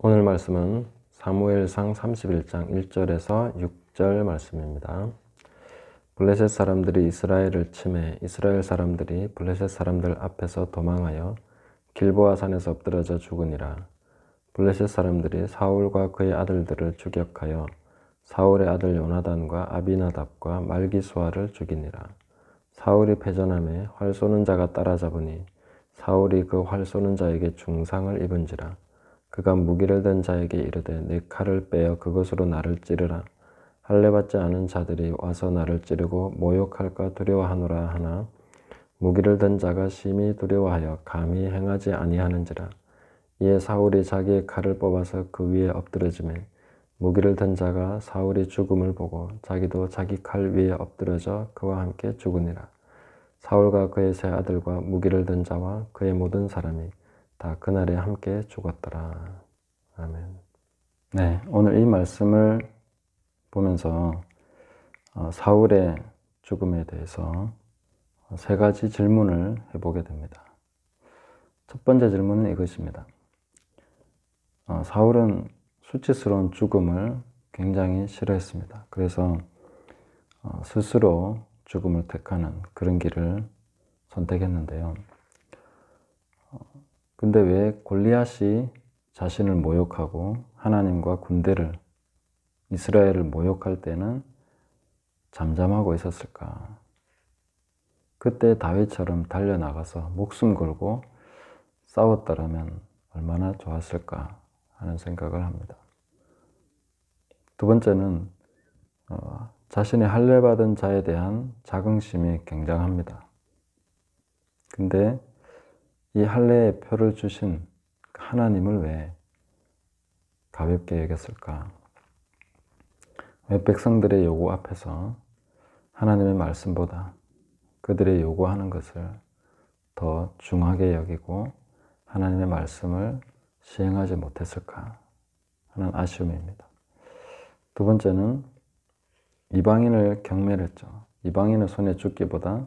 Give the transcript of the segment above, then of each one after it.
오늘 말씀은 사무엘상 31장 1절에서 6절 말씀입니다. 블레셋 사람들이 이스라엘을 침해 이스라엘 사람들이 블레셋 사람들 앞에서 도망하여 길보아 산에서 엎드러져 죽으니라. 블레셋 사람들이 사울과 그의 아들들을 추격하여 사울의 아들 요나단과 아비나답과 말기수아를 죽이니라. 사울이 패전함에 활 쏘는 자가 따라잡으니 사울이 그 활 쏘는 자에게 중상을 입은지라. 그가 무기를 든 자에게 이르되 내 칼을 빼어 그것으로 나를 찌르라. 할례 받지 않은 자들이 와서 나를 찌르고 모욕할까 두려워하노라 하나 무기를 든 자가 심히 두려워하여 감히 행하지 아니하는지라. 이에 사울이 자기의 칼을 뽑아서 그 위에 엎드러지매 무기를 든 자가 사울이 죽음을 보고 자기도 자기 칼 위에 엎드러져 그와 함께 죽으니라. 사울과 그의 세 아들과 무기를 든 자와 그의 모든 사람이 다 그날에 함께 죽었더라. 아멘. 네, 오늘 이 말씀을 보면서 어, 사울의 죽음에 대해서 세 가지 질문을 해보게 됩니다. 첫 번째 질문은 이것입니다. 어, 사울은 수치스러운 죽음을 굉장히 싫어했습니다. 그래서 어, 스스로 죽음을 택하는 그런 길을 선택했는데요. 근데 왜 골리앗이 자신을 모욕하고 하나님과 군대를 이스라엘을 모욕할 때는 잠잠하고 있었을까? 그때 다윗처럼 달려나가서 목숨 걸고 싸웠더라면 얼마나 좋았을까 하는 생각을 합니다. 두 번째는 어, 자신의 할례받은 자에 대한 자긍심이 굉장합니다. 근데 이 할례의 표를 주신 하나님을 왜 가볍게 여겼을까? 왜 백성들의 요구 앞에서 하나님의 말씀보다 그들의 요구하는 것을 더 중하게 여기고 하나님의 말씀을 시행하지 못했을까 하는 아쉬움입니다. 두 번째는 이방인을 경멸했죠. 이방인의 손에 죽기보다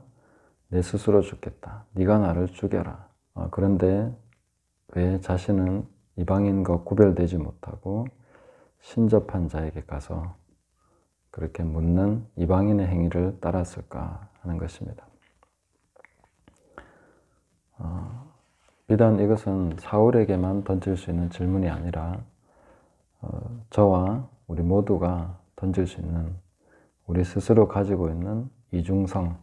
내 스스로 죽겠다. 네가 나를 죽여라. 어, 그런데 왜 자신은 이방인과 구별되지 못하고 신접한 자에게 가서 그렇게 묻는 이방인의 행위를 따랐을까 하는 것입니다. 어, 비단 이것은 사울에게만 던질 수 있는 질문이 아니라 어, 저와 우리 모두가 던질 수 있는 우리 스스로 가지고 있는 이중성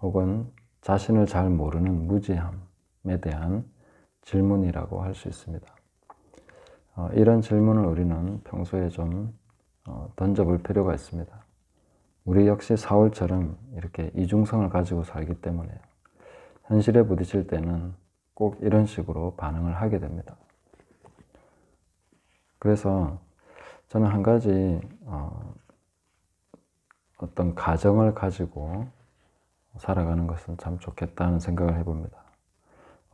혹은 자신을 잘 모르는 무지함 에 대한 질문이라고 할 수 있습니다. 어, 이런 질문을 우리는 평소에 좀 어, 던져볼 필요가 있습니다. 우리 역시 사울처럼 이렇게 이중성을 가지고 살기 때문에 현실에 부딪힐 때는 꼭 이런 식으로 반응을 하게 됩니다. 그래서 저는 한 가지 어, 어떤 가정을 가지고 살아가는 것은 참 좋겠다는 생각을 해봅니다.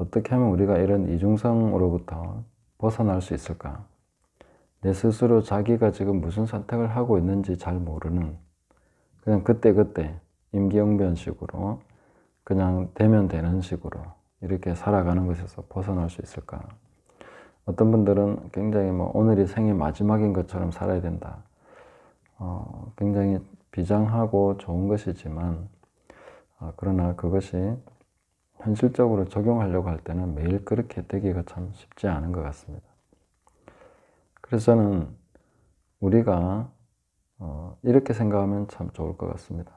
어떻게 하면 우리가 이런 이중성으로부터 벗어날 수 있을까? 내 스스로 자기가 지금 무슨 선택을 하고 있는지 잘 모르는 그냥 그때그때 임기응변 식으로 그냥 되면 되는 식으로 이렇게 살아가는 것에서 벗어날 수 있을까? 어떤 분들은 굉장히 뭐 오늘이 생의 마지막인 것처럼 살아야 된다. 어, 굉장히 비장하고 좋은 것이지만 어, 그러나 그것이 현실적으로 적용하려고 할 때는 매일 그렇게 되기가 참 쉽지 않은 것 같습니다. 그래서 저는 우리가 어, 이렇게 생각하면 참 좋을 것 같습니다.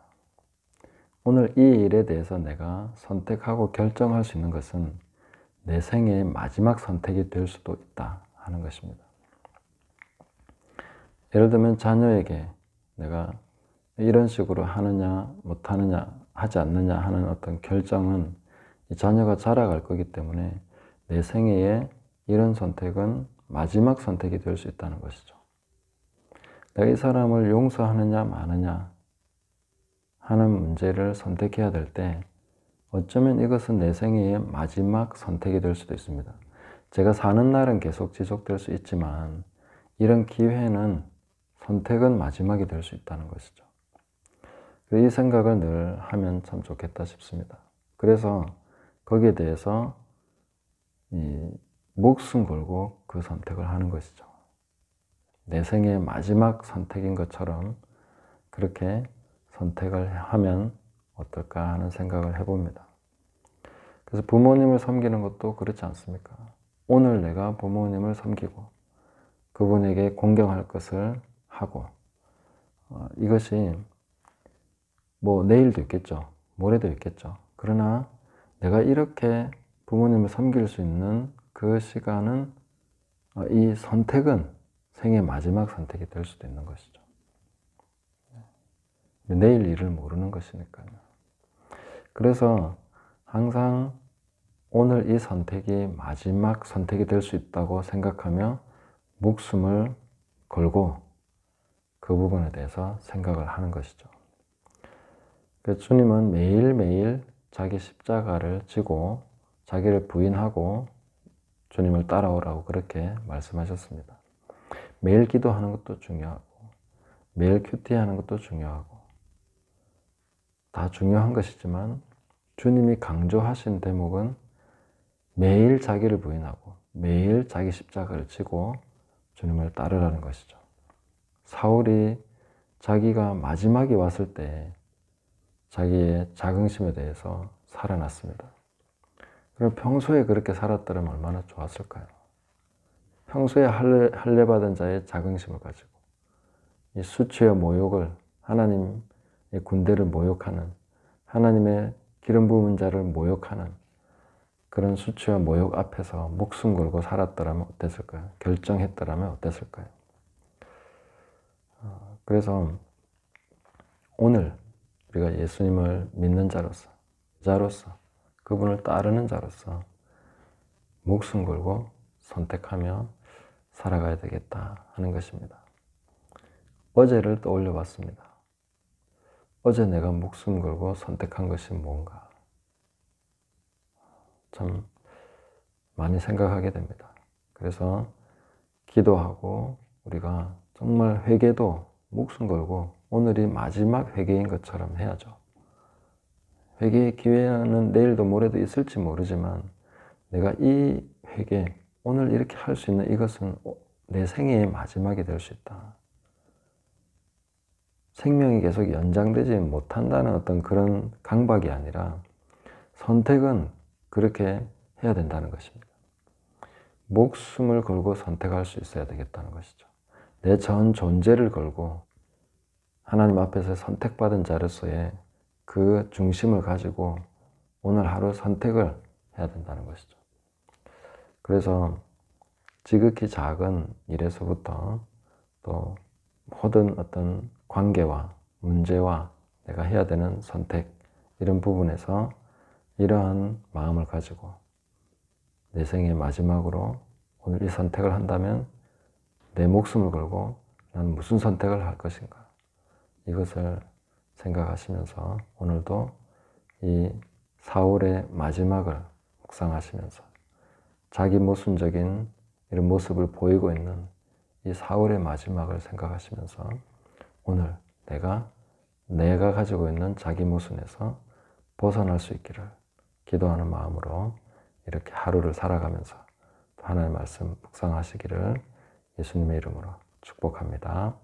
오늘 이 일에 대해서 내가 선택하고 결정할 수 있는 것은 내 생의 마지막 선택이 될 수도 있다 하는 것입니다. 예를 들면 자녀에게 내가 이런 식으로 하느냐 못하느냐 하지 않느냐 하는 어떤 결정은 자녀가 자라갈 거기 때문에 내 생애에 이런 선택은 마지막 선택이 될 수 있다는 것이죠. 내가 이 사람을 용서하느냐 마느냐 하는 문제를 선택해야 될 때 어쩌면 이것은 내 생애의 마지막 선택이 될 수도 있습니다. 제가 사는 날은 계속 지속될 수 있지만 이런 기회는 선택은 마지막이 될 수 있다는 것이죠. 이 생각을 늘 하면 참 좋겠다 싶습니다. 그래서 거기에 대해서 이 목숨 걸고 그 선택을 하는 것이죠. 내 생의 마지막 선택인 것처럼 그렇게 선택을 하면 어떨까 하는 생각을 해봅니다. 그래서 부모님을 섬기는 것도 그렇지 않습니까? 오늘 내가 부모님을 섬기고 그분에게 공경할 것을 하고 어, 이것이 뭐 내일도 있겠죠. 모레도 있겠죠. 그러나 내가 이렇게 부모님을 섬길 수 있는 그 시간은 어, 이 선택은 생의 마지막 선택이 될 수도 있는 것이죠. 내일 일을 모르는 것이니까요. 그래서 항상 오늘 이 선택이 마지막 선택이 될 수 있다고 생각하며 목숨을 걸고 그 부분에 대해서 생각을 하는 것이죠. 그 주님은 매일매일 자기 십자가를 지고 자기를 부인하고 주님을 따라오라고 그렇게 말씀하셨습니다. 매일 기도하는 것도 중요하고 매일 큐티 하는 것도 중요하고 다 중요한 것이지만 주님이 강조하신 대목은 매일 자기를 부인하고 매일 자기 십자가를 지고 주님을 따르라는 것이죠. 사울이 자기가 마지막에 왔을 때 자기의 자긍심에 대해서 살아났습니다. 그럼 평소에 그렇게 살았더라면 얼마나 좋았을까요? 평소에 할례, 받은 자의 자긍심을 가지고 이 수치와 모욕을 하나님의 군대를 모욕하는 하나님의 기름 부은 자를 모욕하는 그런 수치와 모욕 앞에서 목숨 걸고 살았더라면 어땠을까요? 결정했더라면 어땠을까요? 어, 그래서 오늘 우리가 예수님을 믿는 자로서, 자로서, 그분을 따르는 자로서 목숨 걸고 선택하며 살아가야 되겠다 하는 것입니다. 어제를 떠올려 봤습니다. 어제 내가 목숨 걸고 선택한 것이 뭔가? 참 많이 생각하게 됩니다. 그래서 기도하고 우리가 정말 회개도 목숨 걸고 오늘이 마지막 회개인 것처럼 해야죠. 회개의 기회는 내일도 모레도 있을지 모르지만 내가 이 회개, 오늘 이렇게 할 수 있는 이것은 내 생애의 마지막이 될 수 있다. 생명이 계속 연장되지 못한다는 어떤 그런 강박이 아니라 선택은 그렇게 해야 된다는 것입니다. 목숨을 걸고 선택할 수 있어야 되겠다는 것이죠. 내 전 존재를 걸고 하나님 앞에서 선택받은 자로서의 그 중심을 가지고 오늘 하루 선택을 해야 된다는 것이죠. 그래서 지극히 작은 일에서부터 또 모든 어떤 관계와 문제와 내가 해야 되는 선택 이런 부분에서 이러한 마음을 가지고 내 생의 마지막으로 오늘 이 선택을 한다면 내 목숨을 걸고 난 무슨 선택을 할 것인가 이것을 생각하시면서 오늘도 이 사울의 마지막을 묵상하시면서 자기 모순적인 이런 모습을 보이고 있는 이 사울의 마지막을 생각하시면서 오늘 내가 내가 가지고 있는 자기 모순에서 벗어날 수 있기를 기도하는 마음으로 이렇게 하루를 살아가면서 하나님의 말씀 묵상하시기를 예수님의 이름으로 축복합니다.